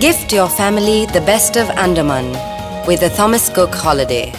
Gift your family the best of Andaman with the Thomas Cook holiday.